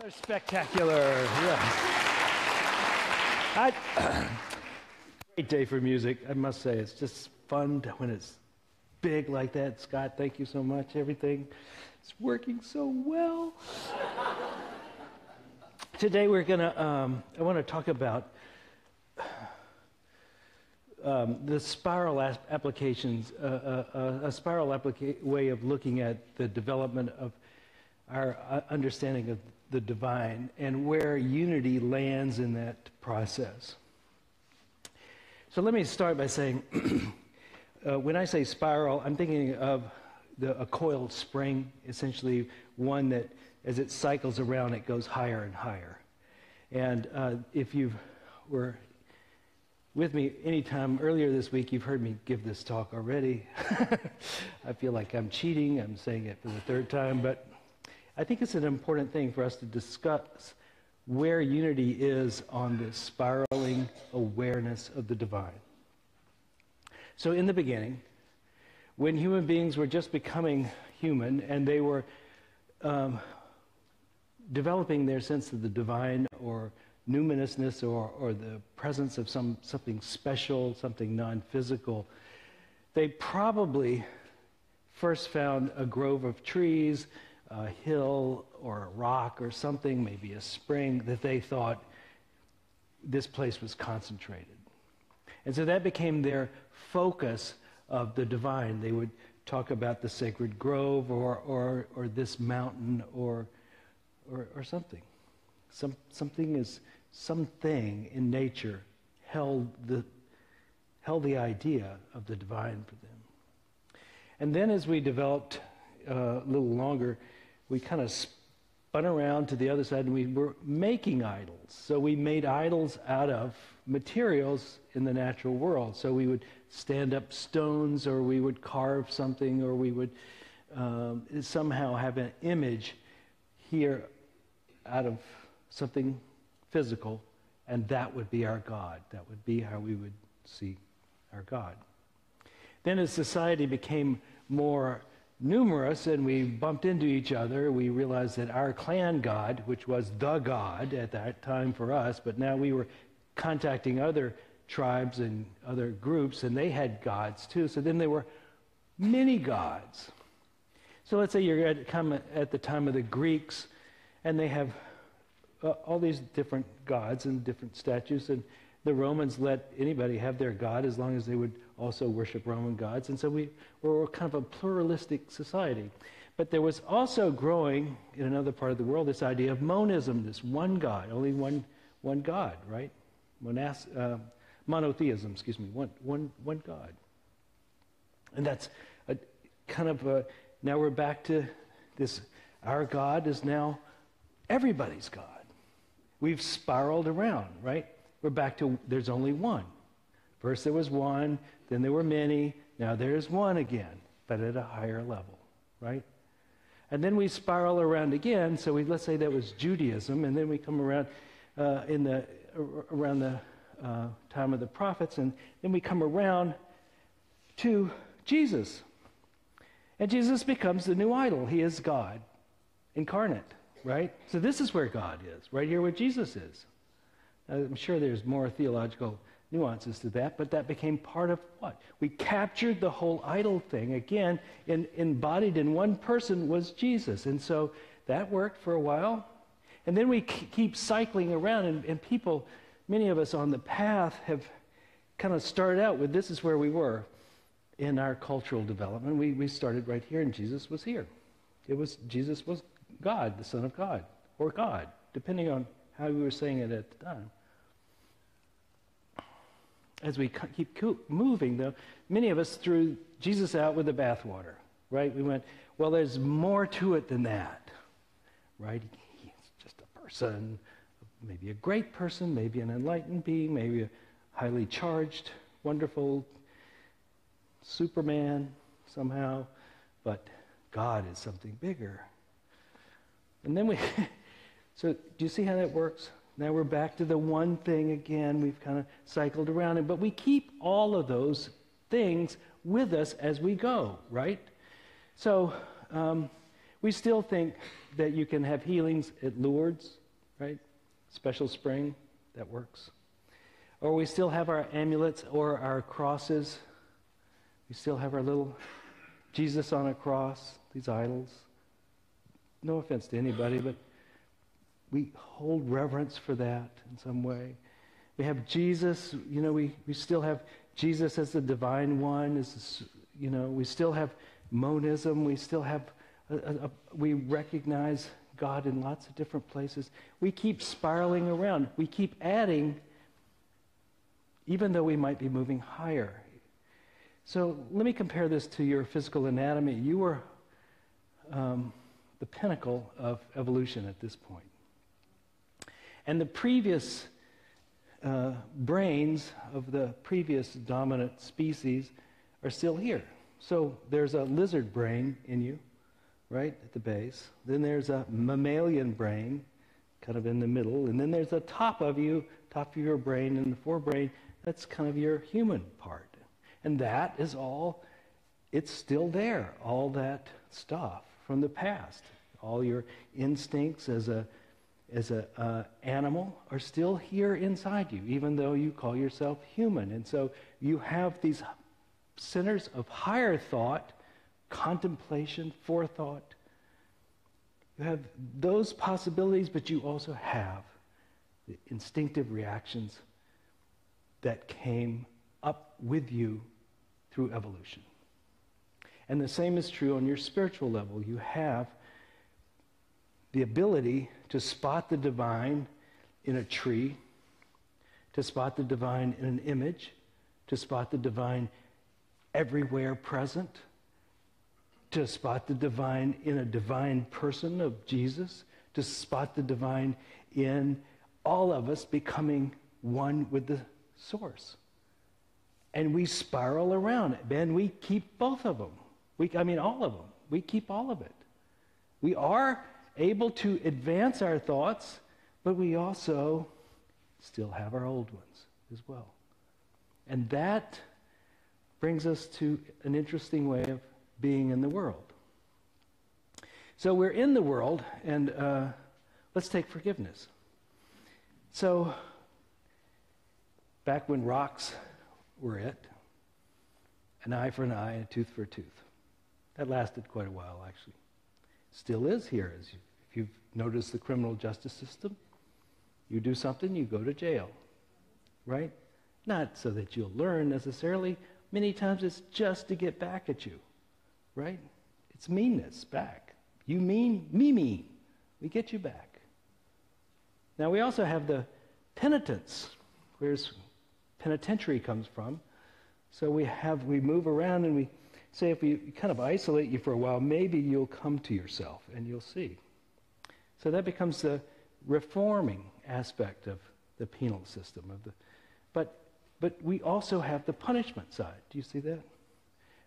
Rather spectacular. Yes. I, great day for music, I must say. It's just fun when it's big like that. Scott, thank you so much. Everything is working so well. Today we're going to, um, I want to talk about um, the spiral applications, uh, uh, uh, a spiral applica- way of looking at the development of our uh, understanding of the divine and where unity lands in that process. So let me start by saying uh, when I say spiral, I'm thinking of the, a coiled spring, essentially one that as it cycles around, it goes higher and higher. And uh, if you were with me anytime earlier this week, you've heard me give this talk already. I feel like I'm cheating. I'm saying it for the third time, but I think it's an important thing for us to discuss where unity is on this spiraling awareness of the divine. So, in the beginning, when human beings were just becoming human and they were um, developing their sense of the divine or numinousness or, or the presence of some, something special, something non physical, they probably first found a grove of trees, a hill or a rock or something, maybe a spring, that they thought this place was concentrated. And so that became their focus of the divine. They would talk about the sacred grove or, or, or this mountain or, or, or something. Some, something is something in nature held the, held the idea of the divine for them. And then as we developed uh, a little longer, we kind of spun around to the other side and we were making idols. So we made idols out of materials in the natural world. So we would stand up stones or we would carve something or we would um, somehow have an image here out of something physical, and that would be our God. That would be how we would see our God. Then, as society became more numerous and we bumped into each other, we realized that our clan God, which was the God at that time for us, but now we were contacting other tribes and other groups, and they had gods too. So then there were many gods. So let's say you're at, come at the time of the Greeks, and they have uh, all these different gods and different statues, and the Romans let anybody have their god as long as they would also worship Roman gods. And so we were kind of a pluralistic society. But there was also growing in another part of the world this idea of monism, this one God, only one, one God, right? Monas, uh, monotheism, excuse me, one, one, one God. And that's a kind of a, now we're back to this, our God is now everybody's God. We've spiraled around, right? We're back to there's only one. First there was one, then there were many, now there's one again, but at a higher level, right? And then we spiral around again. So we, let's say that was Judaism, and then we come around uh, in the around the uh, time of the prophets, and then we come around to Jesus, and Jesus becomes the new idol. He is God incarnate, right? So this is where God is, right here, where Jesus is. I'm sure there's more theological nuances to that, but that became part of what? We captured the whole idol thing. Again, in, embodied in one person was Jesus. And so that worked for a while. And then we keep cycling around, and, and people, many of us on the path, have kind of started out with this is where we were in our cultural development. We, we started right here, and Jesus was here. It was Jesus was God, the Son of God, or God, depending on how we were saying it at the time as we keep moving, though, many of us threw Jesus out with the bathwater, right? We went, well, there's more to it than that, right? He's just a person, maybe a great person, maybe an enlightened being, maybe a highly charged, wonderful Superman somehow, but God is something bigger. And then we, so do you see how that works? Now we're back to the one thing again. We've kind of cycled around it, but we keep all of those things with us as we go, right? So um, We still think that you can have healings at Lourdes, right? Special spring, that works. Or we still have our amulets or our crosses. We still have our little Jesus on a cross, these idols. No offense to anybody, but we hold reverence for that in some way. We have Jesus, you know, we, we still have Jesus as the divine one, as you know, we still have monism, we still have, a, a, a, we recognize God in lots of different places. We keep spiraling around. We keep adding, even though we might be moving higher. So let me compare this to your physical anatomy. You were um, the pinnacle of evolution at this point. And the previous uh, brains of the previous dominant species are still here. So there's a lizard brain in you, right, at the base. Then there's a mammalian brain, kind of in the middle. And then there's a top of you, top of your brain, and the forebrain, that's kind of your human part. And that is all, it's still there, all that stuff from the past. All your instincts as a as an uh, animal are still here inside you, even though you call yourself human. And so you have these centers of higher thought, contemplation, forethought. You have those possibilities, but you also have the instinctive reactions that came up with you through evolution. And the same is true on your spiritual level. You have the ability to spot the divine in a tree, to spot the divine in an image, to spot the divine everywhere present, to spot the divine in a divine person of Jesus, to spot the divine in all of us becoming one with the source. And we spiral around it. And we keep both of them. We, I mean, all of them. We keep all of it. We are able to advance our thoughts, but we also still have our old ones as well. And that brings us to an interesting way of being in the world. So we're in the world, and uh, let's take forgiveness. So, back when rocks were it, an eye for an eye, a tooth for a tooth. That lasted quite a while, actually. Still is here, if you've noticed the criminal justice system, you do something, you go to jail, right? Not so that you'll learn necessarily. Many times it's just to get back at you, right? It's meanness back. You mean, me mean. We get you back. Now we also have the penitence, where's penitentiary comes from. So we have, we move around and we say if we kind of isolate you for a while, maybe you'll come to yourself and you'll see. So that becomes the reforming aspect of the penal system. Of the, but, but we also have the punishment side. Do you see that?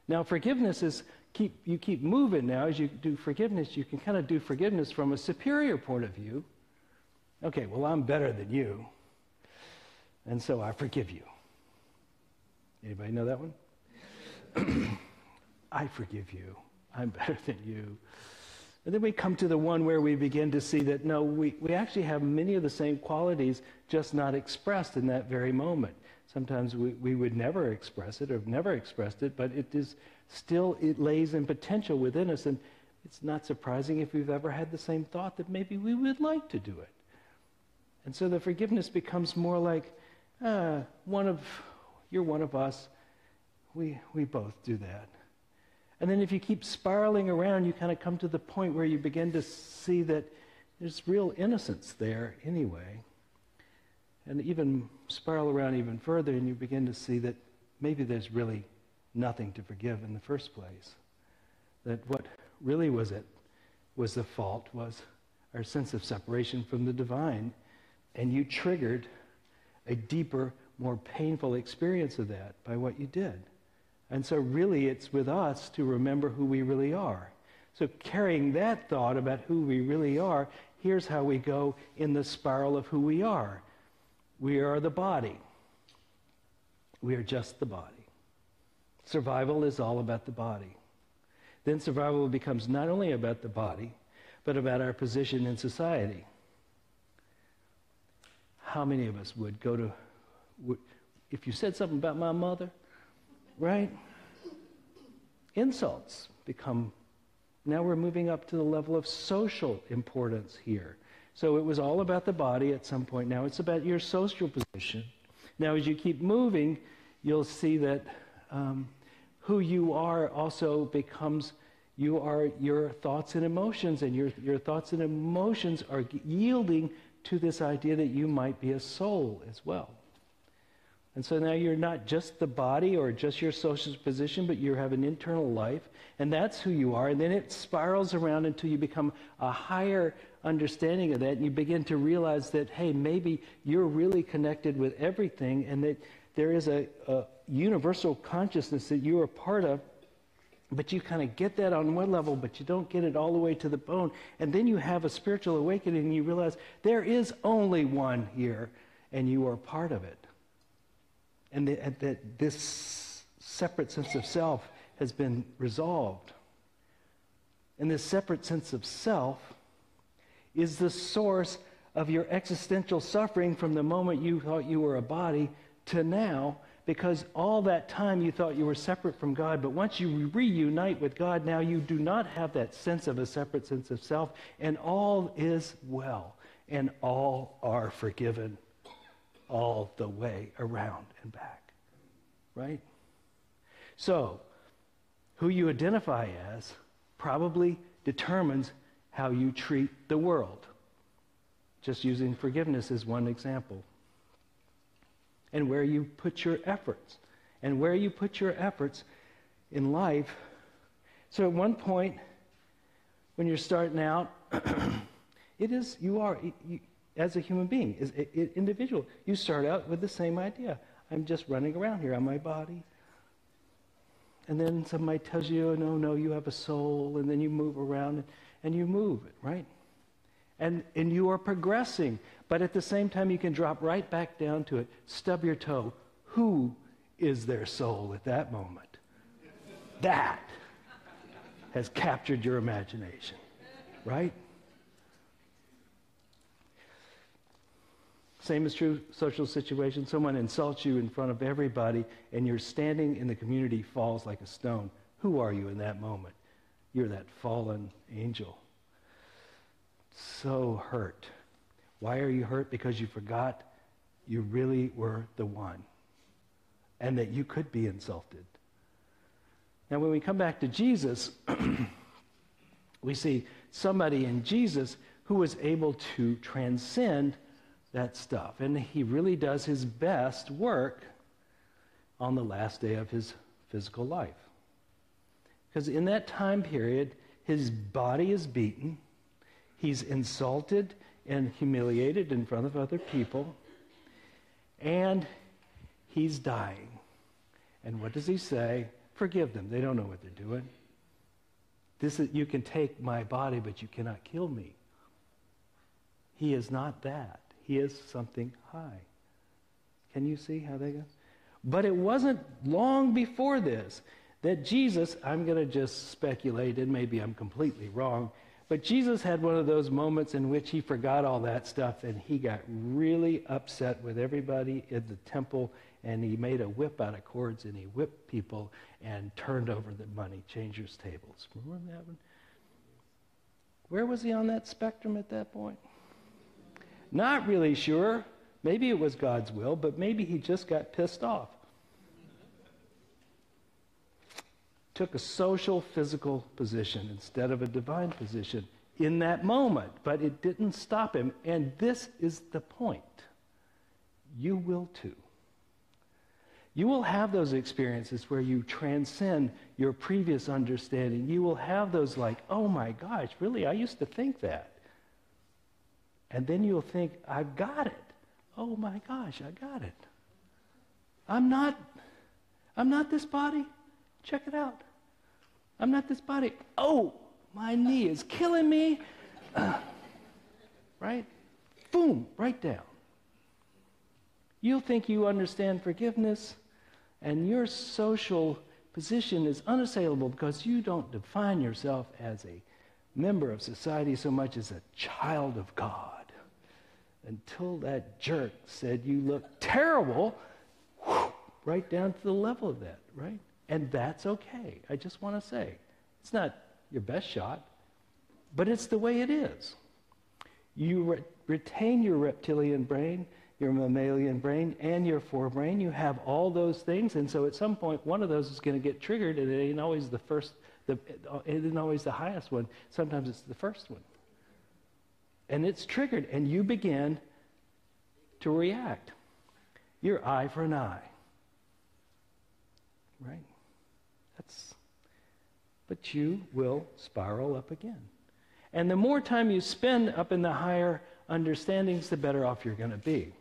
Now, forgiveness is keep you keep moving now as you do forgiveness. You can kind of do forgiveness from a superior point of view. Okay, well, I'm better than you, and so I forgive you. Anybody know that one? I forgive you. I'm better than you. And then we come to the one where we begin to see that no, we, we actually have many of the same qualities, just not expressed in that very moment. Sometimes we, we would never express it or have never expressed it, but it is still, it lays in potential within us. And it's not surprising if we've ever had the same thought that maybe we would like to do it. And so the forgiveness becomes more like, uh, one of, you're one of us. We, we both do that. And then if you keep spiraling around, you kind of come to the point where you begin to see that there's real innocence there anyway. And even spiral around even further, and you begin to see that maybe there's really nothing to forgive in the first place. That what really was it was the fault was our sense of separation from the divine. And you triggered a deeper, more painful experience of that by what you did. And so, really, it's with us to remember who we really are. So, carrying that thought about who we really are, here's how we go in the spiral of who we are we are the body, we are just the body. Survival is all about the body. then survival becomes not only about the body, but about our position in society. How many of us would go to, would, if you said something about my mother, right? Insults become, now we're moving up to the level of social importance here. So it was all about the body at some point. Now it's about your social position. Now, as you keep moving, you'll see that um, who you are also becomes you are your thoughts and emotions, and your, your thoughts and emotions are yielding to this idea that you might be a soul as well. And so now you're not just the body or just your social position, but you have an internal life, and that's who you are. And then it spirals around until you become a higher understanding of that, and you begin to realize that, hey, maybe you're really connected with everything, and that there is a, a universal consciousness that you are part of. But you kind of get that on one level, but you don't get it all the way to the bone. And then you have a spiritual awakening, and you realize there is only one here, and you are part of it and that, that this separate sense of self has been resolved. And this separate sense of self is the source of your existential suffering from the moment you thought you were a body to now, because all that time you thought you were separate from God. But once you reunite with God, now you do not have that sense of a separate sense of self, and all is well, and all are forgiven all the way around and back. Right? So, who you identify as probably determines how you treat the world. Just using forgiveness as one example. And where you put your efforts. And where you put your efforts in life. So at one point, when you're starting out, it is, you are, as a human being, as an individual. You start out with the same idea. I'm just running around here on my body. And then somebody tells you, oh, no, no, you have a soul. And then you move around and, and you move it, right? And, and you are progressing. But at the same time, you can drop right back down to it. Stub your toe. Who is their soul at that moment? That has captured your imagination, right? Same is true social situation. Someone insults you in front of everybody and you're standing in the community falls like a stone. Who are you in that moment? You're that fallen angel. So hurt. Why are you hurt? Because you forgot you really were the one and that you could be insulted. Now, when we come back to Jesus, we see somebody in Jesus who was able to transcend that stuff. And he really does his best work on the last day of his physical life. Because in that time period, his body is beaten, he's insulted and humiliated in front of other people, and he's dying. And what does he say? Forgive them. They don't know what they're doing. This is, you can take my body, but you cannot kill me. He is not that. He is something high. Can you see how that goes? But it wasn't long before this that Jesus, I'm going to just speculate, and maybe I'm completely wrong, but Jesus had one of those moments in which he forgot all that stuff and he got really upset with everybody in the temple and he made a whip out of cords and he whipped people and turned over the money changers' tables. Remember that one? Where was he on that spectrum at that point? Not really sure. Maybe it was God's will, but maybe he just got pissed off. Took a social, physical position instead of a divine position in that moment, but it didn't stop him. And this is the point. You will too. You will have those experiences where you transcend your previous understanding. You will have those like, oh my gosh, really? I used to think that. And then you'll think, I've got it. Oh my gosh, I got it. I'm not, I'm not this body. Check it out. I'm not this body. Oh, my knee is killing me. Uh, right? Boom, right down. You'll think you understand forgiveness, and your social position is unassailable because you don't define yourself as a member of society so much as a child of God. Until that jerk said you look terrible, right down to the level of that, right? And that's okay. I just want to say it's not your best shot, but it's the way it is. You re- retain your reptilian brain, your mammalian brain, and your forebrain. You have all those things, and so at some point, one of those is going to get triggered, and it ain't always the first, the, it isn't always the highest one. Sometimes it's the first one. And it's triggered, and you begin to react. Your eye for an eye. Right? That's, but you will spiral up again. And the more time you spend up in the higher understandings, the better off you're going to be.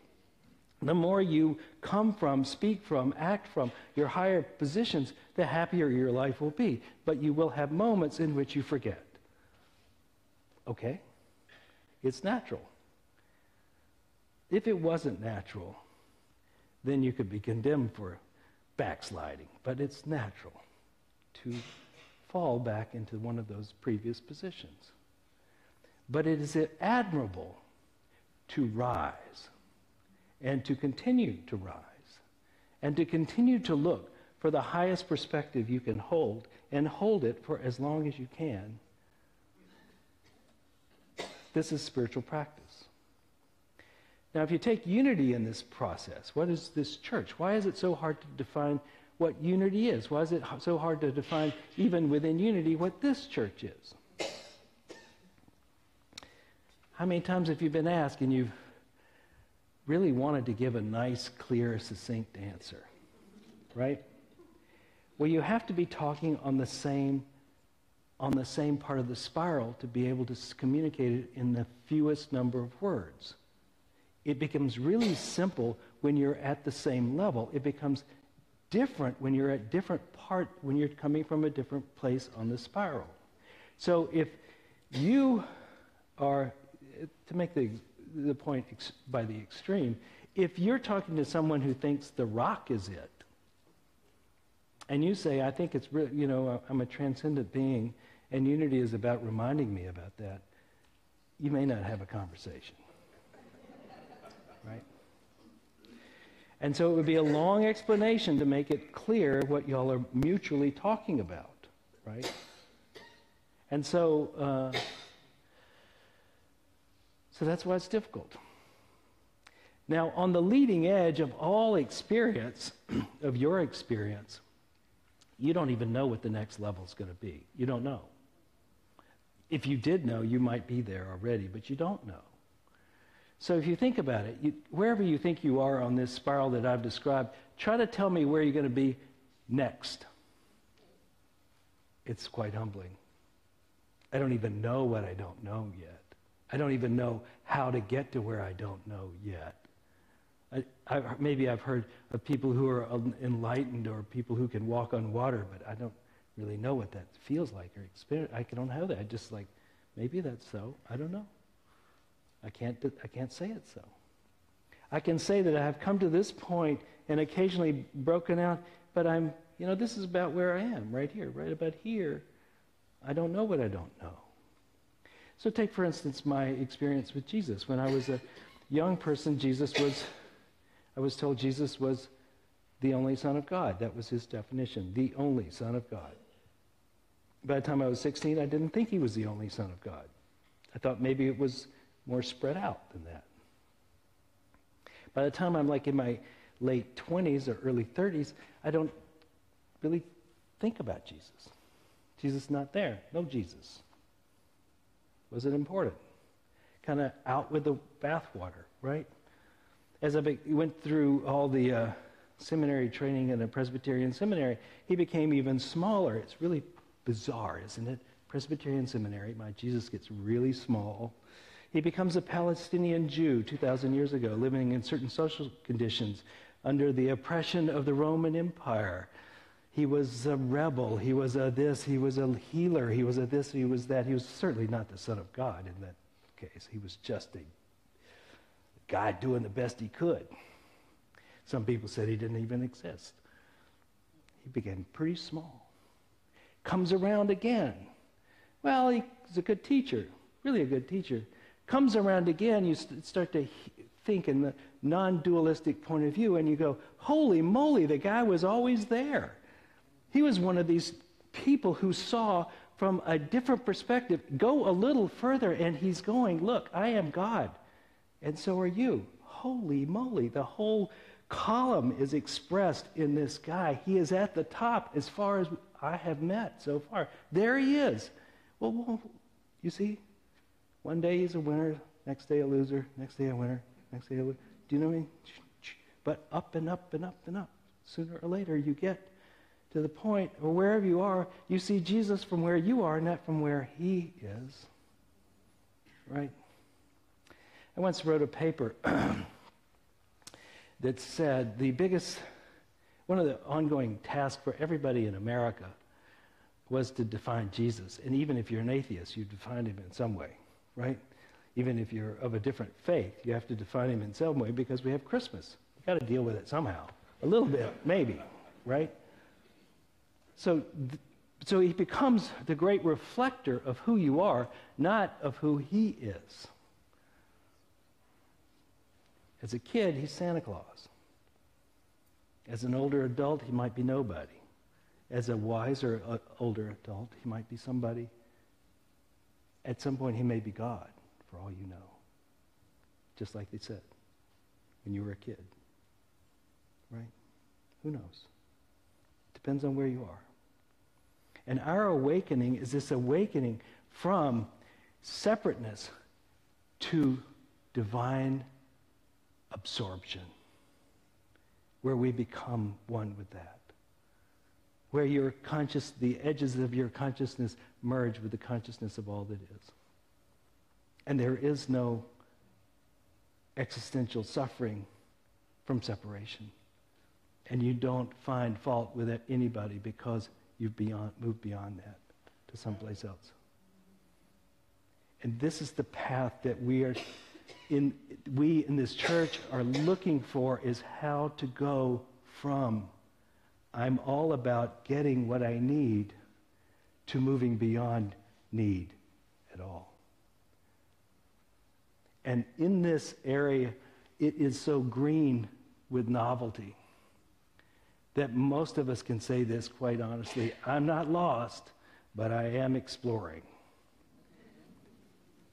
The more you come from, speak from, act from your higher positions, the happier your life will be. But you will have moments in which you forget. Okay? It's natural. If it wasn't natural, then you could be condemned for backsliding. But it's natural to fall back into one of those previous positions. But it is admirable to rise and to continue to rise and to continue to look for the highest perspective you can hold and hold it for as long as you can. This is spiritual practice. Now, if you take unity in this process, what is this church? Why is it so hard to define what unity is? Why is it so hard to define, even within unity, what this church is? How many times have you been asked and you've really wanted to give a nice, clear, succinct answer? Right? Well, you have to be talking on the same on the same part of the spiral to be able to communicate it in the fewest number of words. It becomes really simple when you're at the same level. It becomes different when you're at different part when you're coming from a different place on the spiral. So if you are to make the the point ex- by the extreme, if you're talking to someone who thinks the rock is it, and you say, I think it's, re- you know, I'm a transcendent being, and unity is about reminding me about that, you may not have a conversation. right? And so it would be a long explanation to make it clear what y'all are mutually talking about, right? And so, uh, so that's why it's difficult. Now, on the leading edge of all experience, of your experience, you don't even know what the next level is going to be. You don't know. If you did know, you might be there already, but you don't know. So if you think about it, you, wherever you think you are on this spiral that I've described, try to tell me where you're going to be next. It's quite humbling. I don't even know what I don't know yet. I don't even know how to get to where I don't know yet. I, I, maybe I've heard of people who are enlightened or people who can walk on water, but I don't really know what that feels like or experience. I don't have that. I just like, maybe that's so. I don't know. I can't, I can't say it's so. I can say that I have come to this point and occasionally broken out, but I'm, you know, this is about where I am, right here, right about here. I don't know what I don't know. So, take for instance my experience with Jesus. When I was a young person, Jesus was, I was told Jesus was the only Son of God. That was his definition, the only Son of God. By the time I was 16, I didn't think he was the only Son of God. I thought maybe it was more spread out than that. By the time I'm like in my late 20s or early 30s, I don't really think about Jesus. Jesus not there. No Jesus. Was it important? Kind of out with the bathwater, right? As I went through all the uh, seminary training in a Presbyterian seminary, he became even smaller. It's really bizarre, isn't it? Presbyterian seminary, my Jesus gets really small. He becomes a Palestinian Jew 2,000 years ago, living in certain social conditions under the oppression of the Roman Empire. He was a rebel. He was a this. He was a healer. He was a this. He was that. He was certainly not the Son of God in that case. He was just a guy doing the best he could. Some people said he didn't even exist. he began pretty small. Comes around again. Well, he's a good teacher, really a good teacher. Comes around again, you start to think in the non dualistic point of view, and you go, Holy moly, the guy was always there. He was one of these people who saw from a different perspective. Go a little further, and he's going, Look, I am God, and so are you. Holy moly, the whole column is expressed in this guy. He is at the top as far as I have met so far. There he is. Well, well you see, one day he's a winner, next day a loser, next day a winner, next day a loser. Do you know what I mean? But up and up and up and up. Sooner or later, you get to the point, or wherever you are, you see Jesus from where you are, not from where he is. Right? I once wrote a paper that said the biggest, one of the ongoing tasks for everybody in America was to define Jesus. And even if you're an atheist, you define him in some way, right? Even if you're of a different faith, you have to define him in some way because we have Christmas. You've got to deal with it somehow. A little bit, maybe, right? So, th- so he becomes the great reflector of who you are, not of who he is. As a kid, he's Santa Claus. As an older adult, he might be nobody. As a wiser uh, older adult, he might be somebody. At some point, he may be God, for all you know. Just like they said when you were a kid. Right? Who knows? Depends on where you are. And our awakening is this awakening from separateness to divine absorption, where we become one with that. Where your conscious, the edges of your consciousness merge with the consciousness of all that is. And there is no existential suffering from separation. And you don't find fault with anybody because you've beyond, moved beyond that to someplace else. And this is the path that we are in, we in this church are looking for is how to go from I'm all about getting what I need to moving beyond need at all. And in this area, it is so green with novelty that most of us can say this quite honestly I'm not lost, but I am exploring.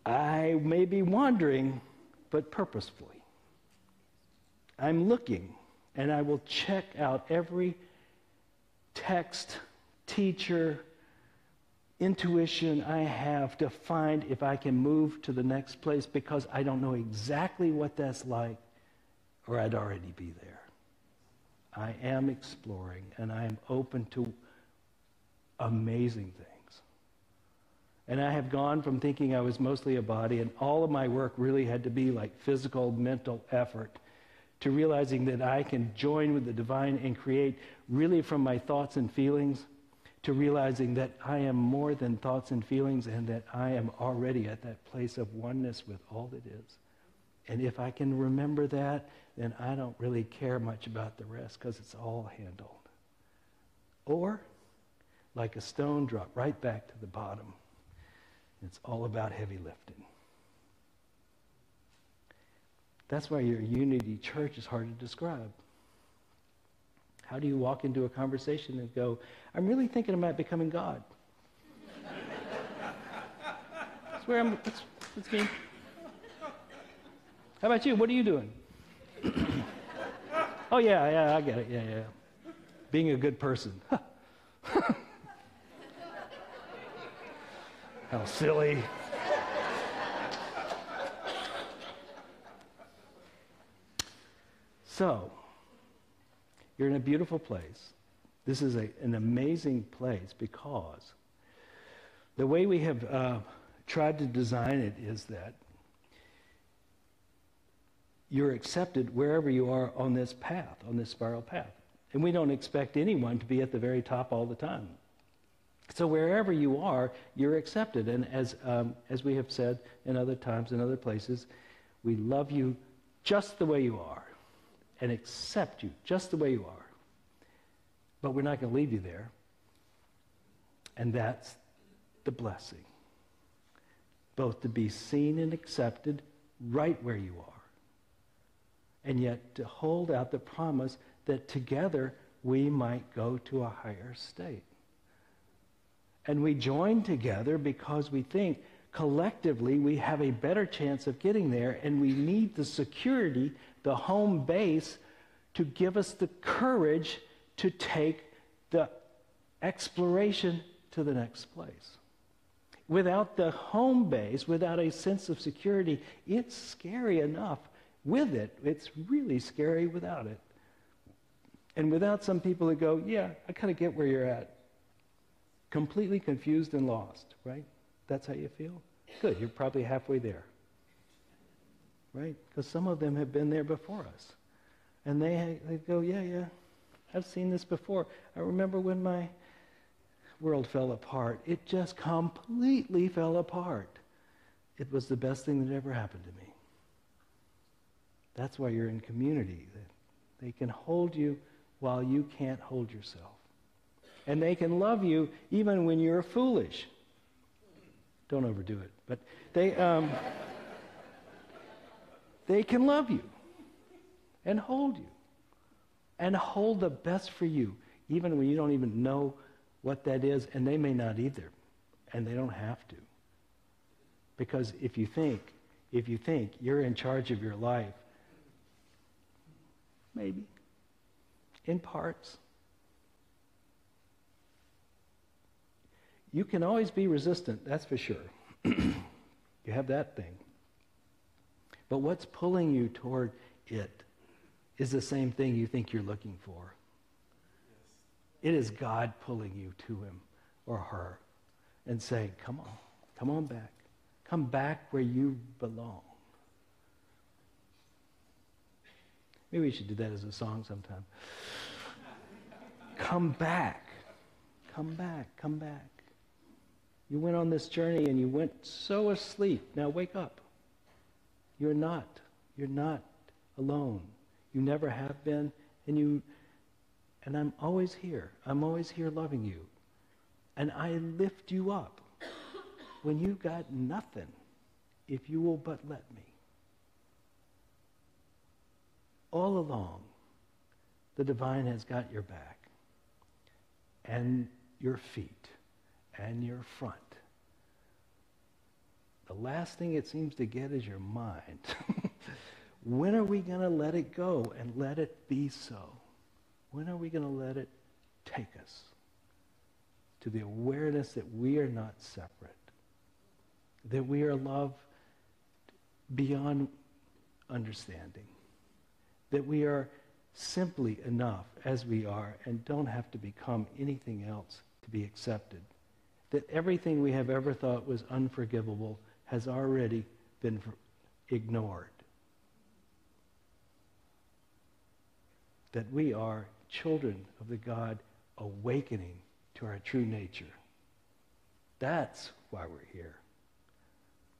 I may be wandering, but purposefully. I'm looking, and I will check out every text, teacher, intuition I have to find if I can move to the next place because I don't know exactly what that's like, or I'd already be there. I am exploring, and I am open to amazing things. And I have gone from thinking I was mostly a body, and all of my work really had to be like physical, mental effort, to realizing that I can join with the divine and create really from my thoughts and feelings, to realizing that I am more than thoughts and feelings and that I am already at that place of oneness with all that is. And if I can remember that, then I don't really care much about the rest because it's all handled. Or, like a stone drop right back to the bottom. It's all about heavy lifting. That's why your unity church is hard to describe. How do you walk into a conversation and go, I'm really thinking about becoming God? that's where I'm, that's, that's me. How about you? What are you doing? oh, yeah, yeah, I get it. Yeah, yeah. Being a good person. How silly. so, you're in a beautiful place. This is a, an amazing place because the way we have uh, tried to design it is that you're accepted wherever you are on this path, on this spiral path. And we don't expect anyone to be at the very top all the time. So wherever you are, you're accepted. And as, um, as we have said in other times, in other places, we love you just the way you are and accept you just the way you are. But we're not going to leave you there. And that's the blessing. Both to be seen and accepted right where you are, and yet to hold out the promise that together we might go to a higher state. And we join together because we think collectively we have a better chance of getting there, and we need the security, the home base, to give us the courage to take the exploration to the next place. Without the home base, without a sense of security, it's scary enough with it. It's really scary without it. And without some people that go, yeah, I kind of get where you're at. Completely confused and lost, right? That's how you feel? Good, you're probably halfway there. Right? Because some of them have been there before us. And they, they go, yeah, yeah, I've seen this before. I remember when my world fell apart. It just completely fell apart. It was the best thing that ever happened to me. That's why you're in community. They can hold you while you can't hold yourself. And they can love you even when you're foolish. Don't overdo it. But they, um, they can love you and hold you and hold the best for you, even when you don't even know what that is, and they may not either, and they don't have to. Because if you think, if you think you're in charge of your life, maybe, in parts, you can always be resistant, that's for sure. you have that thing. But what's pulling you toward it is the same thing you think you're looking for. It is God pulling you to him or her and saying, Come on, come on back. Come back where you belong. Maybe we should do that as a song sometime. come back. Come back. Come back. You went on this journey and you went so asleep. Now wake up. You're not. You're not alone. You never have been, and you and I'm always here. I'm always here loving you. And I lift you up when you got nothing, if you will but let me. All along, the divine has got your back and your feet and your front. The last thing it seems to get is your mind. when are we going to let it go and let it be so? When are we going to let it take us to the awareness that we are not separate, that we are loved beyond understanding, that we are simply enough as we are and don't have to become anything else to be accepted, that everything we have ever thought was unforgivable has already been ignored. That we are children of the God awakening to our true nature. That's why we're here.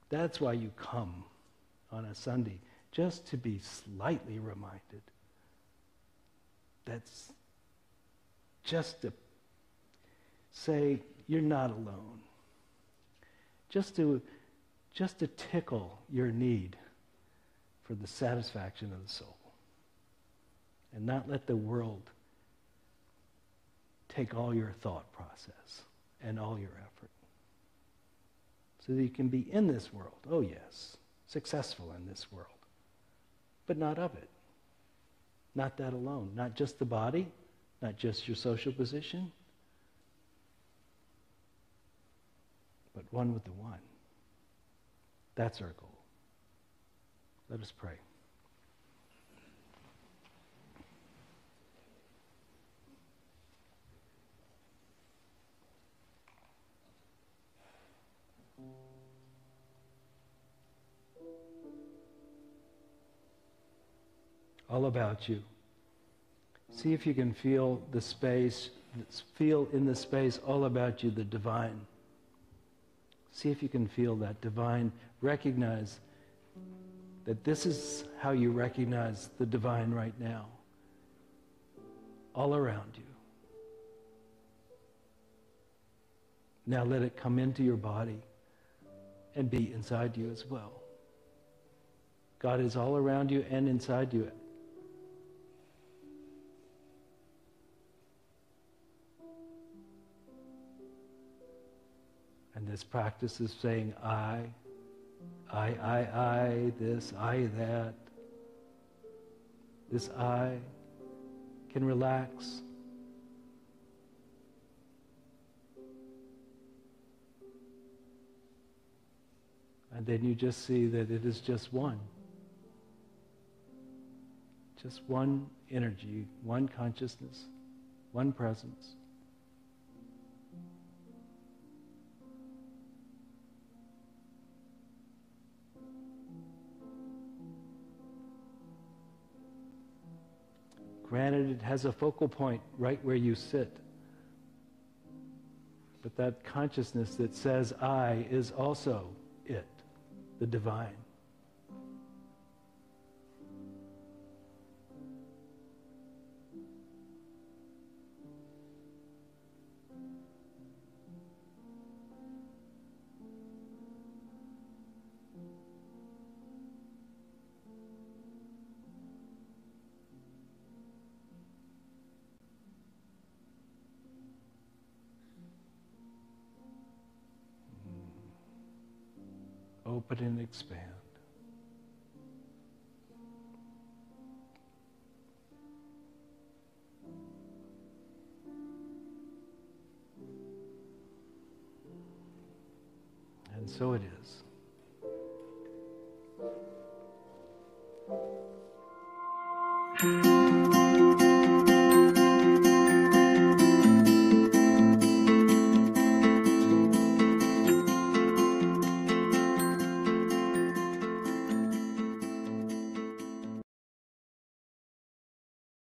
That's why you come on a Sunday, just to be slightly reminded. That's just to say you're not alone. Just to, just to tickle your need for the satisfaction of the soul. And not let the world take all your thought process and all your effort so that you can be in this world. Oh, yes, successful in this world, but not of it. Not that alone. Not just the body, not just your social position, but one with the one. That's our goal. Let us pray. all about you. See if you can feel the space, feel in the space all about you the divine. See if you can feel that divine. Recognize that this is how you recognize the divine right now, all around you. Now let it come into your body and be inside you as well. God is all around you and inside you this practice is saying, I, I, I, I, this, I, that. This I can relax. And then you just see that it is just one. Just one energy, one consciousness, one presence. Granted, it has a focal point right where you sit. But that consciousness that says I is also it, the divine. Open and expand. And so it is.